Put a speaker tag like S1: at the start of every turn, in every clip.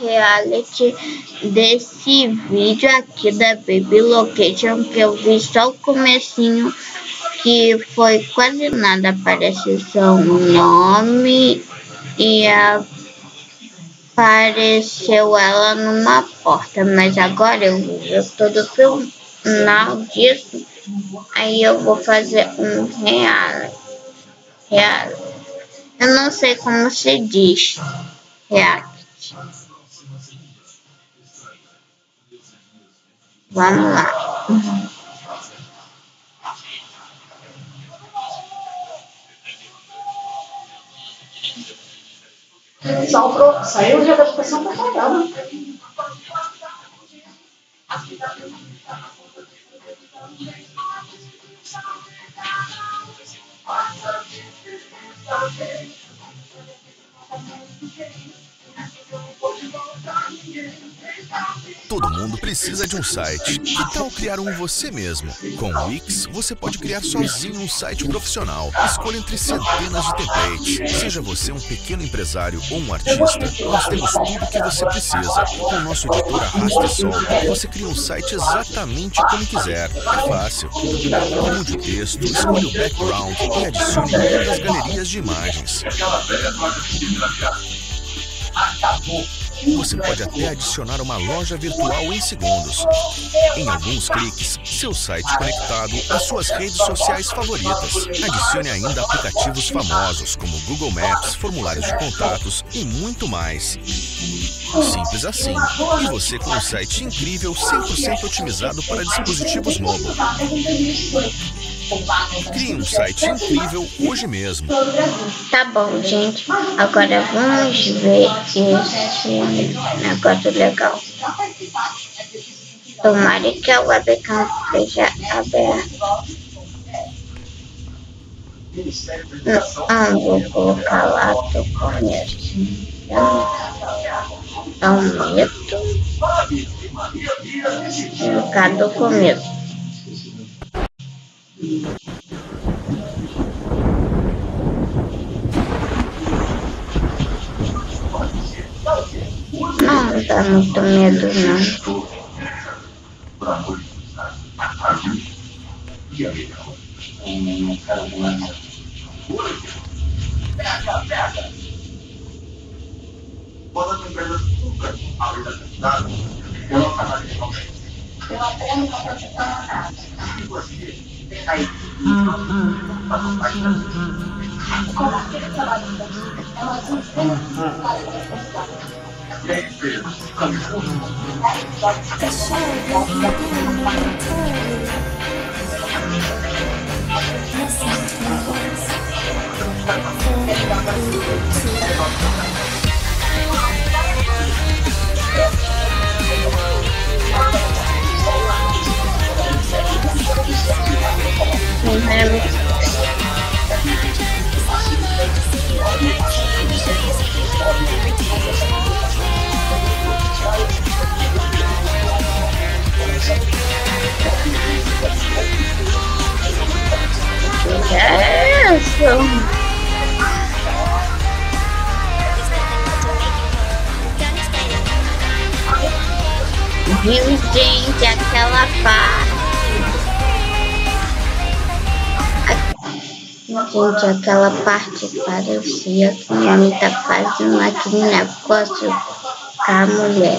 S1: reality desse vídeo aqui da Baby Location, que eu vi só o comecinho, que foi quase nada, aparece só o nome e apareceu ela numa porta, mas agora eu ver todo o final disso, aí eu vou fazer um reality. reality. Eu não sei como se diz react. Vamos lá.
S2: Só saiu de adaptação para caramba.
S3: Todo mundo precisa de um site. Que tal criar um você mesmo? Com o Wix, você pode criar sozinho um site profissional. Escolha entre centenas de templates. Seja você um pequeno empresário ou um artista, nós temos tudo o que você precisa. Com o nosso editor Arrasta Sol, você cria um site exatamente como quiser. É fácil. Mude o texto, escolha o background e adicione das galerias de imagens. Acabou. Você pode até adicionar uma loja virtual em segundos. Em alguns cliques, seu site conectado às suas redes sociais favoritas. Adicione ainda aplicativos famosos como Google Maps, formulários de contatos e muito mais. Simples assim. E você com um site incrível 100% otimizado para dispositivos móveis. Crie um site incrível hoje mesmo.
S1: Tá bom, gente. Agora vamos ver esse negócio legal. Tomara que a webcam esteja aberta. Não, vou colocar lá do começo. Aumento. Colocar do começo. Não dá muito medo, não. Todas as empresas super a lei da cidade, pela canalização. Eu aprendo uma proteção na casa. E você 際に、ありま。のお客様、をていま。A Viu, gente, aquela parte. Gente, aquela parte parecia que o homem tá fazendo aquele negócio com a mulher.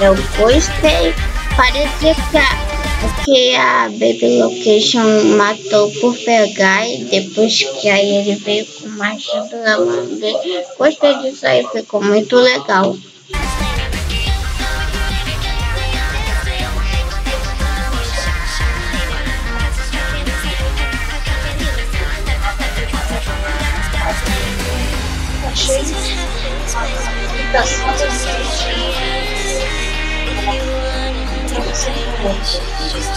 S1: Eu gostei. Parece que a, que a Baby Location matou por pegar e depois que aí ele veio com mais dele. Gostei disso aí, ficou muito legal. sandwich. Just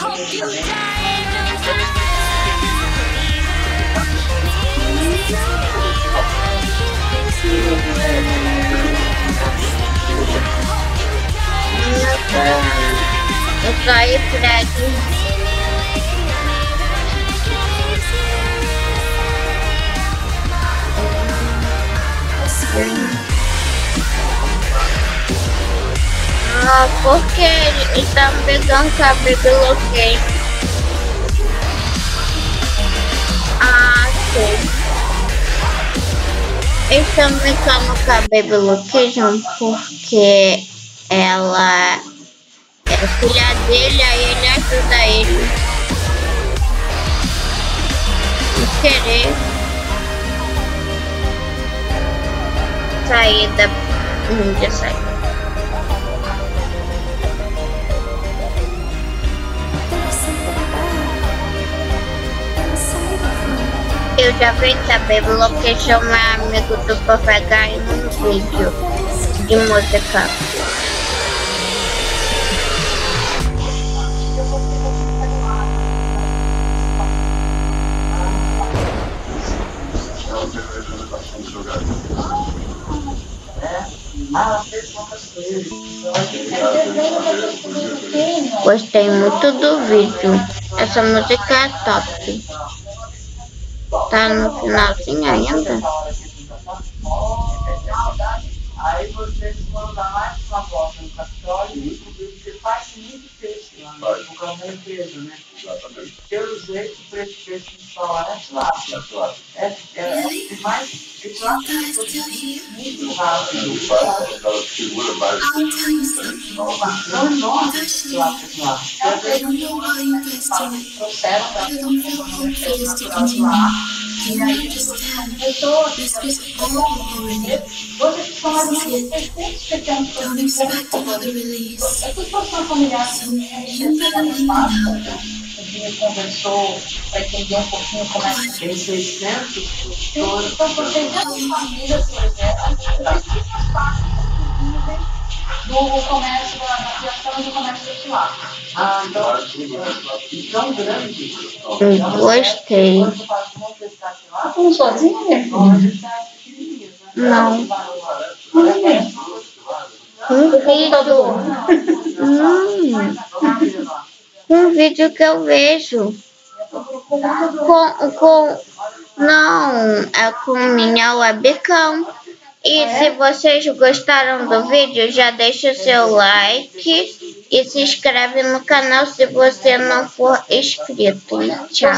S1: Hope you Try it. Porque ele está pegando cabelo bloqueio. Ah, sim. Eles estão pegando cabelo location porque ela é filha dele, aí ele ajuda ele. Sem querer. Sair da mídia sair. Eu já vi saber bloquear meu amigo do papagaio num vídeo de música. Gostei muito do vídeo. Essa música é top. Tá no finalzinho ainda?
S2: Aí vocês foram dar mais uma volta no Capitólio e descobriram que faz muito peixe lá, né? causa da empresa, né?
S4: Exatamente.
S2: Pelo jeito, o preço de peixe principal lá é tilápia.
S4: É claro.
S2: É, é, é mais, é tilápia é muito rápido.
S4: Não faz, ela segura mais.
S2: Não enorme de lá. É a trouxeram para natural de lá. E pessoas que Hoje são mais ou menos 600 pequenos produtores. Essas pessoas familiares a gente conversou para entender um pouquinho como é que tem 600 produtores. Então, por 600 famílias, por exemplo, do comércio, da criação do comércio de
S1: Eu gostei.
S2: Um sozinho, né?
S1: Não. Um vídeo. Hum, um vídeo que eu vejo. Com, com, não, é com minha webcam. E se vocês gostaram do vídeo, já deixa o seu like e se inscreve no canal se você não for inscrito. Tchau.